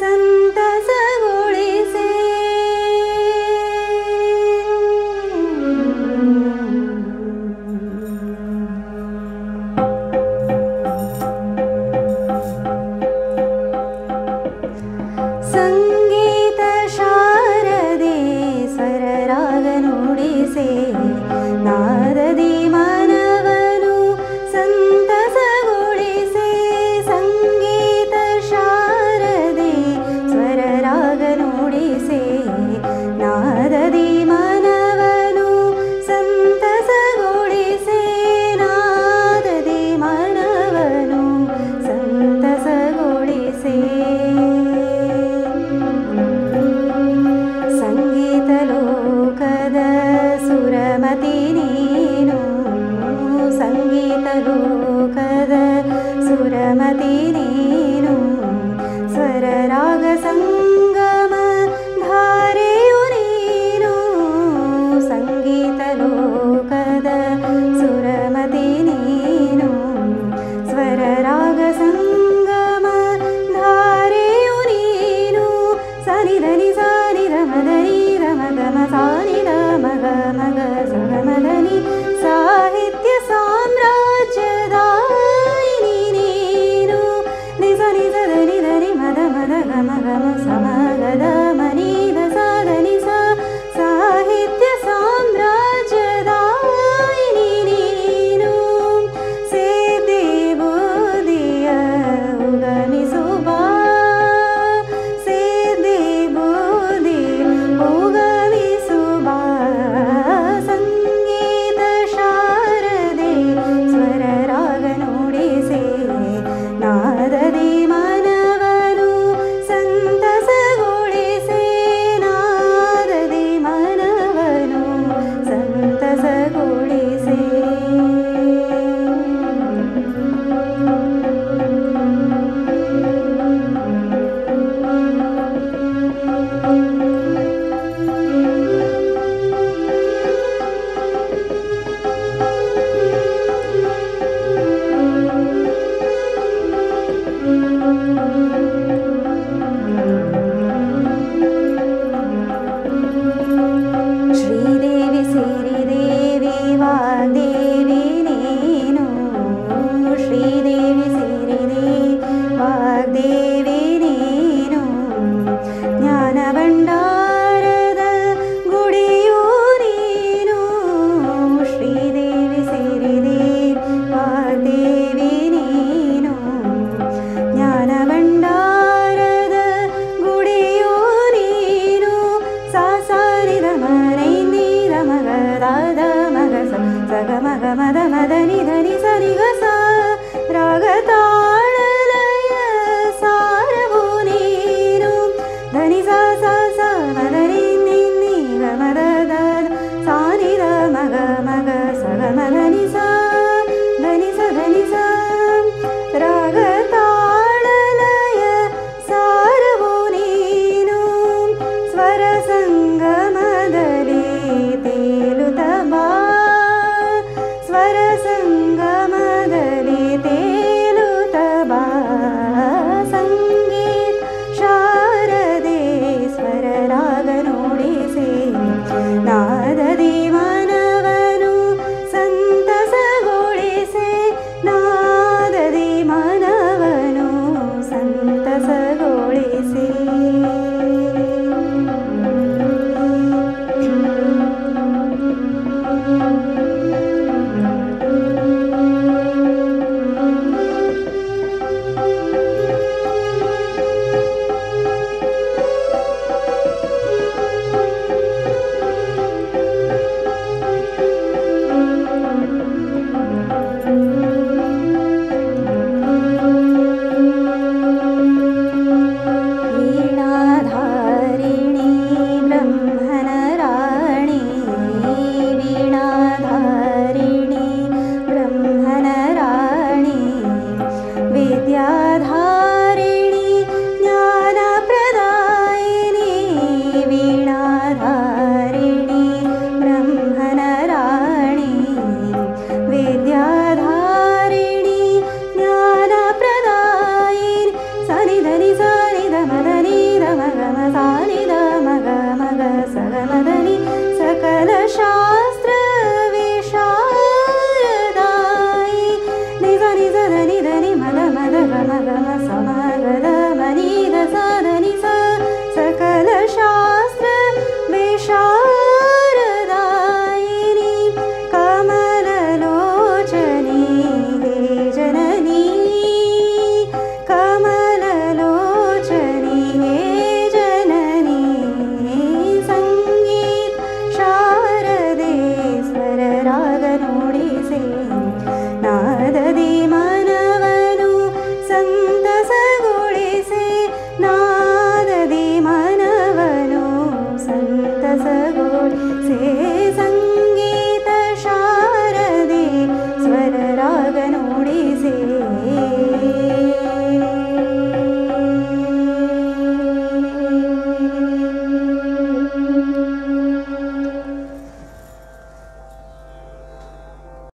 सन्त सङ्गीत शारदि शररावनुसे नाददि ग मग मद मधनि धनि सनि गाळ सारो निरु धनि सदनि गिर मग मग सगम धनि सा la la la